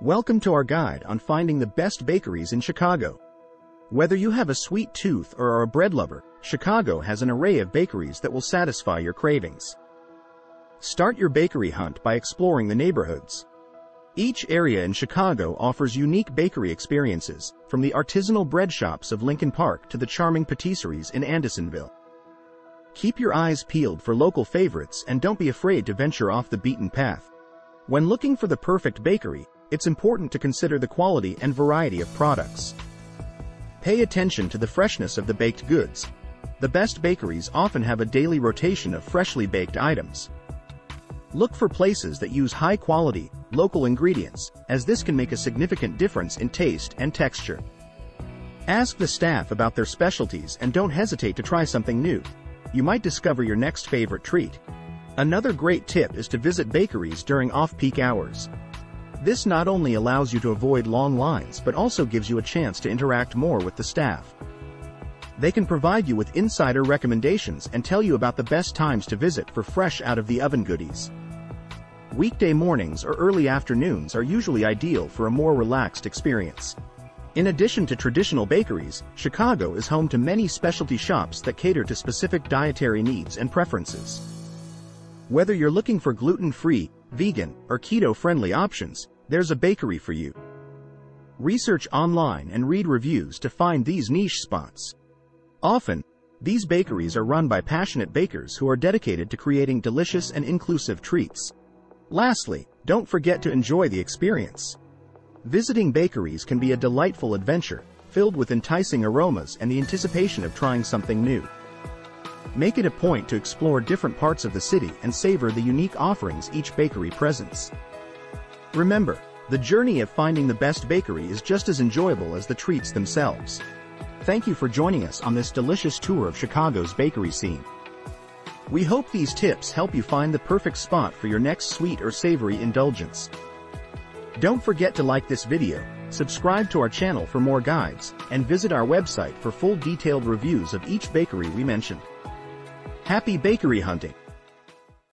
Welcome to our guide on finding the best bakeries in Chicago. Whether you have a sweet tooth or are a bread lover, Chicago has an array of bakeries that will satisfy your cravings. Start your bakery hunt by exploring the neighborhoods. Each area in Chicago offers unique bakery experiences, from the artisanal bread shops of Lincoln Park to the charming patisseries in Andersonville. Keep your eyes peeled for local favorites and don't be afraid to venture off the beaten path. When looking for the perfect bakery, it's important to consider the quality and variety of products. Pay attention to the freshness of the baked goods. The best bakeries often have a daily rotation of freshly baked items. Look for places that use high-quality, local ingredients, as this can make a significant difference in taste and texture. Ask the staff about their specialties and don't hesitate to try something new. You might discover your next favorite treat. Another great tip is to visit bakeries during off-peak hours. This not only allows you to avoid long lines but also gives you a chance to interact more with the staff. They can provide you with insider recommendations and tell you about the best times to visit for fresh out-of-the-oven goodies. Weekday mornings or early afternoons are usually ideal for a more relaxed experience. In addition to traditional bakeries, Chicago is home to many specialty shops that cater to specific dietary needs and preferences. Whether you're looking for gluten-free, vegan, or keto-friendly options, there's a bakery for you. Research online and read reviews to find these niche spots. Often, these bakeries are run by passionate bakers who are dedicated to creating delicious and inclusive treats. Lastly, don't forget to enjoy the experience. Visiting bakeries can be a delightful adventure, filled with enticing aromas and the anticipation of trying something new. Make it a point to explore different parts of the city and savor the unique offerings each bakery presents. Remember, the journey of finding the best bakery is just as enjoyable as the treats themselves. Thank you for joining us on this delicious tour of Chicago's bakery scene. We hope these tips help you find the perfect spot for your next sweet or savory indulgence. Don't forget to like this video, subscribe to our channel for more guides, and visit our website for full detailed reviews of each bakery we mentioned. Happy bakery hunting!